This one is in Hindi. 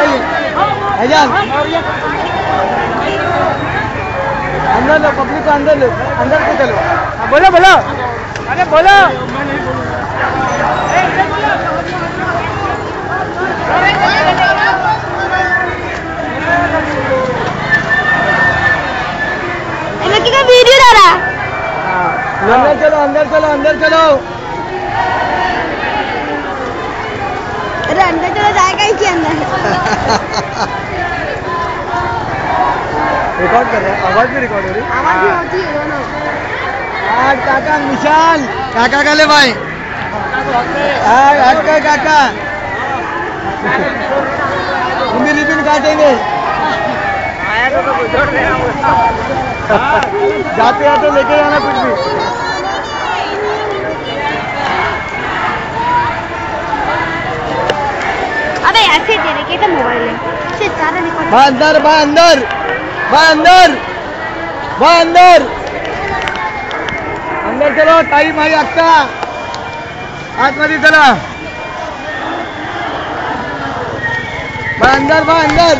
निशान अंदर लो पब्लिक को अंदर लो अंदर को चलो। हाँ, बोलो बोलो। अरे बोलो। का वीडियो डाला। अंदर चलो अंदर चलो अंदर चलो। अरे अंदर चलो जाएगा इसी अंदर। रिकॉर्ड कर रहे हैं। आवाज़ भी रिकॉर्ड हो रही आवाज़ भी होती है दोनों। आज काका निशान काका का ले भाई। आज आज काका। हिंदी रिबिन काटेंगे। जाते जाते लेके जाना कुछ भी। अबे ऐसे दे रहे क्या मोबाइल है। से ज्यादा रिकॉर्ड बा अंदर बा अंदर बा अंदर बा अंदर अंदर चलो टाइम आहे अक्का आतमध्ये चला। बा अंदर बा अंदर